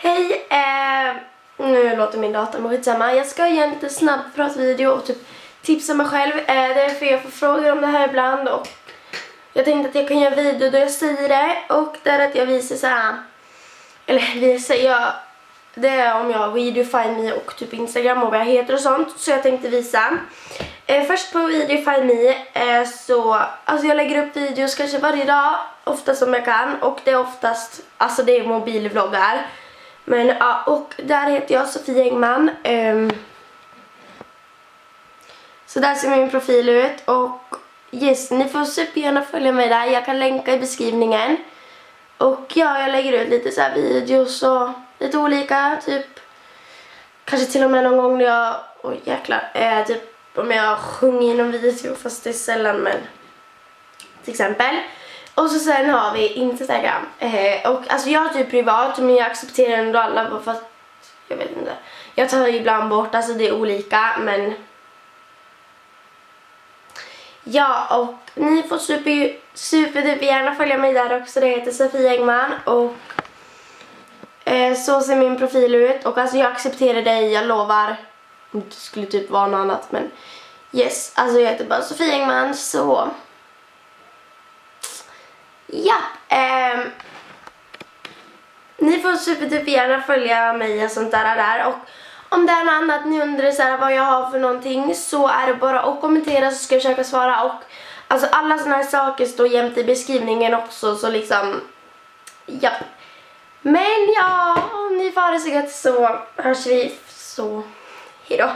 Hej! Eh, nu låter min dator men skitsamma. Jag ska göra en liten snabb pratvideo och typ tipsa mig själv. Eh, därför jag får frågor om det här ibland och jag tänkte att jag kan göra en video där jag säger det och där att jag visar så här. Eller visar, jag det är om jag Videofy Me och typ Instagram och vad jag heter och sånt. Så jag tänkte visa. Eh, först på Videofy Me eh, så, alltså jag lägger upp videos kanske varje dag, oftast som jag kan. Och det är oftast, alltså det är mobilvloggar. Men ja, och där heter jag Sofie Engman. Um, så där ser min profil ut och yes, ni får supergärna följa mig där. Jag kan länka i beskrivningen. Och ja, jag lägger ut lite så videos och lite olika, typ kanske till och med någon gång när jag, oj jäklar, eh, typ om jag sjunger i någon video fast det är sällan men till exempel. Och så sen har vi Instagram. Eh, och alltså jag är typ privat men jag accepterar ändå alla för att jag vet inte. Jag tar ibland bort, alltså det är olika men Ja, och ni får super, super super gärna följa mig där också. Det heter Sofie Engman och eh, så ser min profil ut. Och alltså jag accepterar dig, jag lovar. Det skulle typ vara något annat men yes, alltså jag heter bara Sofie Engman så Ja, eh, ni får superduper gärna följa mig och sånt där, där. och om det är något annat ni undrar så här, vad jag har för någonting så är det bara att kommentera så ska jag försöka svara och alltså alla såna här saker står jämt i beskrivningen också så liksom ja. Men ja, om ni får det så gott så hörs vi så hejdå.